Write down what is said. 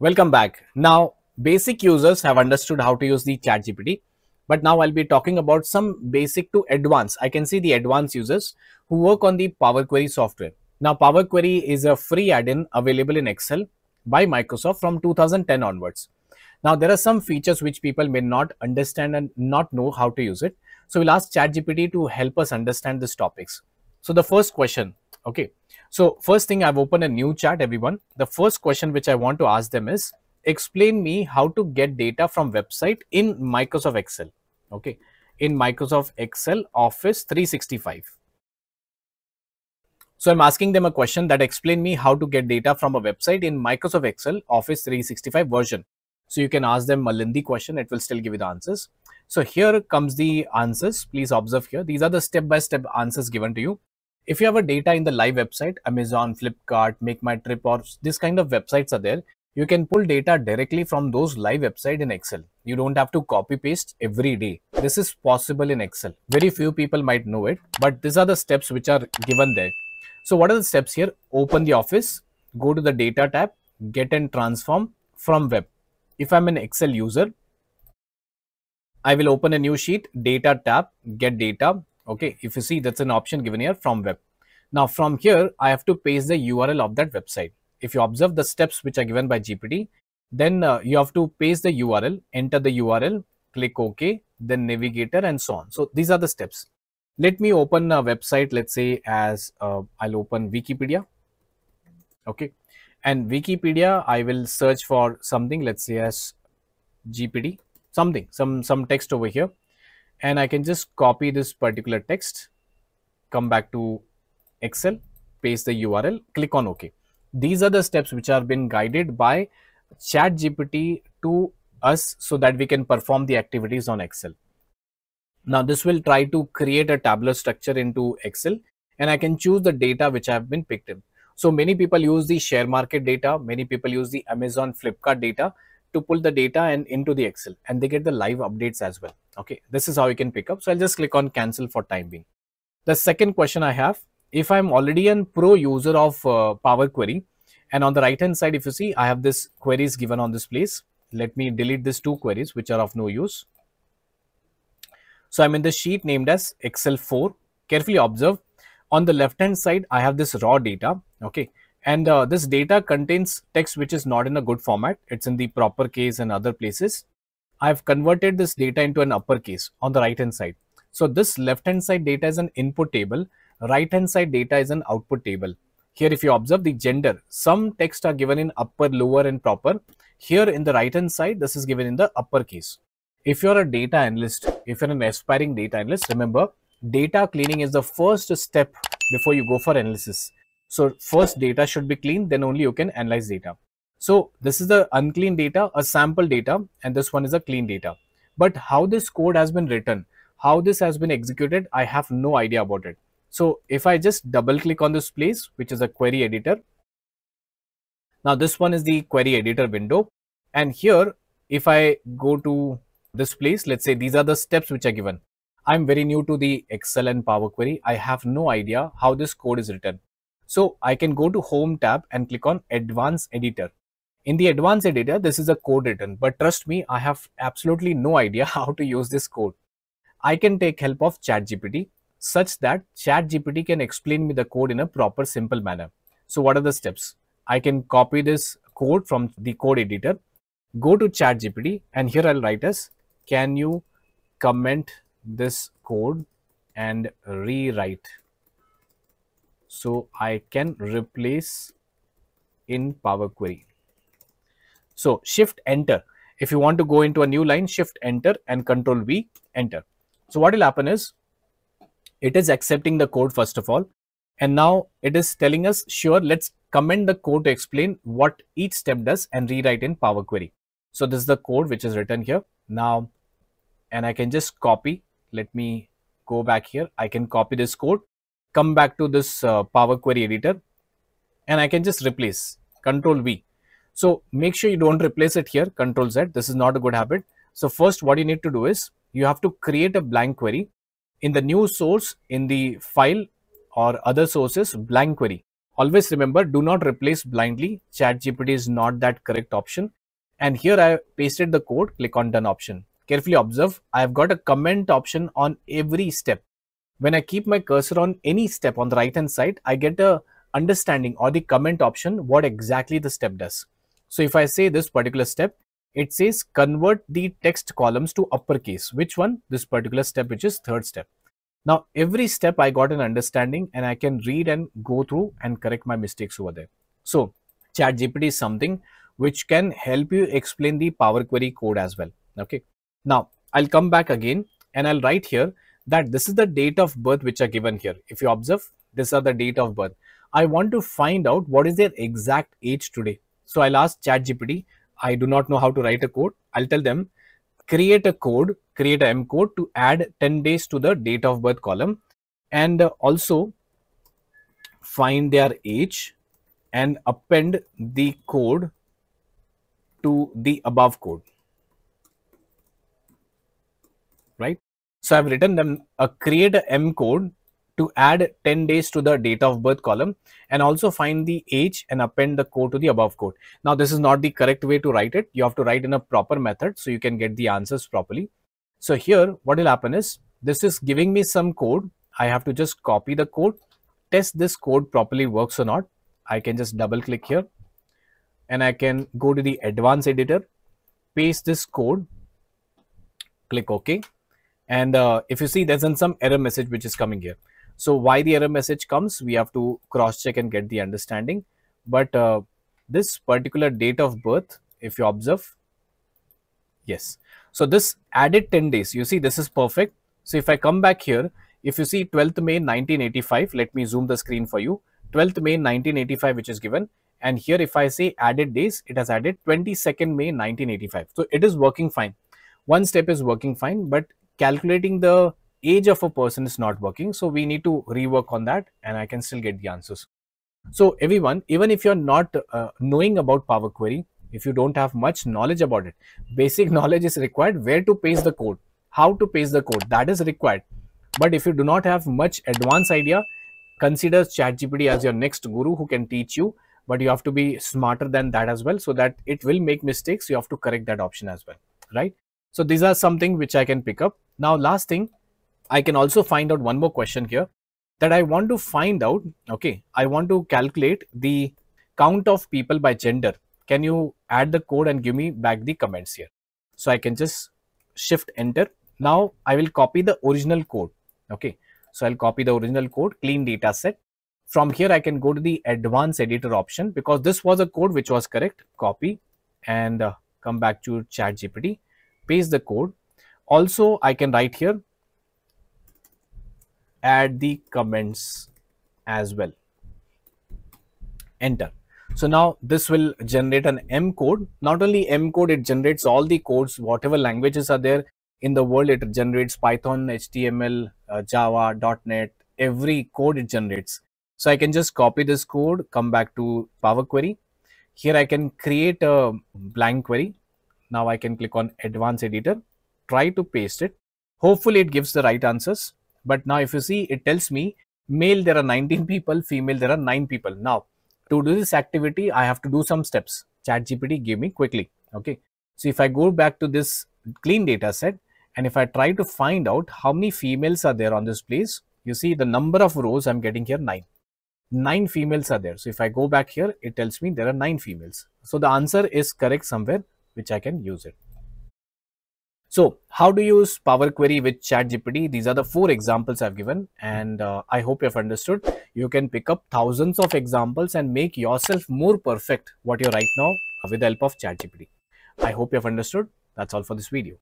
Welcome back. Now, basic users have understood how to use the ChatGPT, but now I'll be talking about some basic to advanced. I can see the advanced users who work on the Power Query software. Now, Power Query is a free add-in available in Excel by Microsoft from 2010 onwards. Now, there are some features which people may not understand and not know how to use it. So, we'll ask ChatGPT to help us understand these topics. So, the first question, okay. So, first thing I've opened a new chat, everyone. The first question which I want to ask them is, explain me how to get data from website in Microsoft Excel, okay. In Microsoft Excel Office 365. So I'm asking them a question that explain me how to get data from a website in Microsoft Excel Office 365 version. So you can ask them a lengthy question, it will still give you the answers. So here comes the answers. Please observe here. These are the step-by-step -step answers given to you. If you have a data in the live website, Amazon, Flipkart, Make My Trip or this kind of websites are there, you can pull data directly from those live website in Excel. You don't have to copy paste every day. This is possible in Excel. Very few people might know it, but these are the steps which are given there. So what are the steps here? Open the office, go to the data tab, get and transform from web if I'm an Excel user, I will open a new sheet, data tab, get data. Okay, if you see that's an option given here from web. Now from here, I have to paste the URL of that website. If you observe the steps which are given by GPT, then uh, you have to paste the URL, enter the URL, click OK, then navigator and so on. So these are the steps. Let me open a website, let's say as uh, I'll open Wikipedia. Okay, and Wikipedia, I will search for something, let's say as GPT, something, some, some text over here. And I can just copy this particular text, come back to Excel, paste the URL, click on OK. These are the steps which are been guided by ChatGPT to us so that we can perform the activities on Excel. Now this will try to create a tabular structure into Excel and I can choose the data which I have been picked in. So many people use the share market data, many people use the Amazon, Flipkart data to pull the data and into the Excel and they get the live updates as well. Okay, this is how you can pick up. So I'll just click on cancel for time being. The second question I have, if I'm already a pro user of uh, Power Query and on the right hand side, if you see, I have this queries given on this place. Let me delete these two queries which are of no use. So I'm in the sheet named as Excel 4. Carefully observe on the left hand side, I have this raw data. Okay. And uh, this data contains text which is not in a good format. It's in the proper case and other places. I've converted this data into an uppercase on the right hand side. So this left hand side data is an input table. Right hand side data is an output table. Here, if you observe the gender, some text are given in upper, lower and proper. Here in the right hand side, this is given in the uppercase. If you're a data analyst, if you're an aspiring data analyst, remember data cleaning is the first step before you go for analysis. So first data should be clean, then only you can analyze data. So this is the unclean data, a sample data, and this one is a clean data. But how this code has been written, how this has been executed, I have no idea about it. So if I just double click on this place, which is a query editor. Now this one is the query editor window. And here, if I go to this place, let's say these are the steps which are given. I'm very new to the Excel and Power Query. I have no idea how this code is written. So I can go to Home tab and click on Advanced Editor. In the Advanced Editor, this is a code written, but trust me, I have absolutely no idea how to use this code. I can take help of ChatGPT such that ChatGPT can explain me the code in a proper simple manner. So what are the steps? I can copy this code from the code editor, go to ChatGPT and here I'll write as, can you comment this code and rewrite so I can replace in Power Query. So shift enter. If you want to go into a new line, shift enter and control V enter. So what will happen is it is accepting the code first of all. And now it is telling us, sure, let's comment the code to explain what each step does and rewrite in Power Query. So this is the code which is written here now, and I can just copy let me go back here. I can copy this code, come back to this uh, Power Query editor, and I can just replace Control V. So make sure you don't replace it here, Control Z. This is not a good habit. So first what you need to do is you have to create a blank query in the new source in the file or other sources blank query Always remember, do not replace blindly. ChatGPT is not that correct option. And here I pasted the code, click on done option. Carefully observe, I have got a comment option on every step. When I keep my cursor on any step on the right hand side, I get a understanding or the comment option what exactly the step does. So if I say this particular step, it says convert the text columns to uppercase. Which one? This particular step, which is third step. Now, every step I got an understanding and I can read and go through and correct my mistakes over there. So, ChatGPT is something which can help you explain the Power Query code as well. Okay. Now, I'll come back again and I'll write here that this is the date of birth which are given here. If you observe, these are the date of birth. I want to find out what is their exact age today. So I'll ask ChatGPT. I do not know how to write a code. I'll tell them create a code, create a M code to add 10 days to the date of birth column and also find their age and append the code to the above code. Right. So I've written them a create M code to add 10 days to the date of birth column and also find the age and append the code to the above code. Now, this is not the correct way to write it. You have to write in a proper method so you can get the answers properly. So here, what will happen is this is giving me some code. I have to just copy the code, test this code properly works or not. I can just double click here and I can go to the advanced editor, paste this code, click OK. And uh, if you see, there's some error message which is coming here. So why the error message comes, we have to cross check and get the understanding. But uh, this particular date of birth, if you observe, yes. So this added 10 days, you see this is perfect. So if I come back here, if you see 12th May 1985, let me zoom the screen for you. 12th May 1985 which is given and here if I say added days, it has added 22nd May 1985. So it is working fine. One step is working fine, but calculating the age of a person is not working. So we need to rework on that and I can still get the answers. So everyone, even if you're not uh, knowing about Power Query, if you don't have much knowledge about it, basic knowledge is required where to paste the code, how to paste the code, that is required. But if you do not have much advanced idea, consider ChatGPT as your next guru who can teach you, but you have to be smarter than that as well so that it will make mistakes. You have to correct that option as well, right? So these are something which I can pick up. Now, last thing, I can also find out one more question here that I want to find out, okay, I want to calculate the count of people by gender. Can you add the code and give me back the comments here? So I can just shift enter. Now I will copy the original code. Okay. So I'll copy the original code, clean data set. From here, I can go to the advanced editor option because this was a code which was correct. Copy and uh, come back to chat GPT, paste the code. Also, I can write here add the comments as well. Enter. So now this will generate an M code. Not only M code, it generates all the codes, whatever languages are there in the world. It generates Python, HTML, uh, Java, .NET, every code it generates. So I can just copy this code, come back to Power Query. Here I can create a blank query. Now I can click on Advanced Editor, try to paste it. Hopefully it gives the right answers. But now if you see, it tells me male, there are 19 people, female, there are 9 people. Now, to do this activity, I have to do some steps. ChatGPT gave me quickly. Okay. So if I go back to this clean data set and if I try to find out how many females are there on this place, you see the number of rows I'm getting here 9. 9 females are there. So if I go back here, it tells me there are 9 females. So the answer is correct somewhere which I can use it. So how to use Power Query with ChatGPT? These are the four examples I've given and uh, I hope you've understood. You can pick up thousands of examples and make yourself more perfect what you're right now with the help of ChatGPT. I hope you've understood. That's all for this video.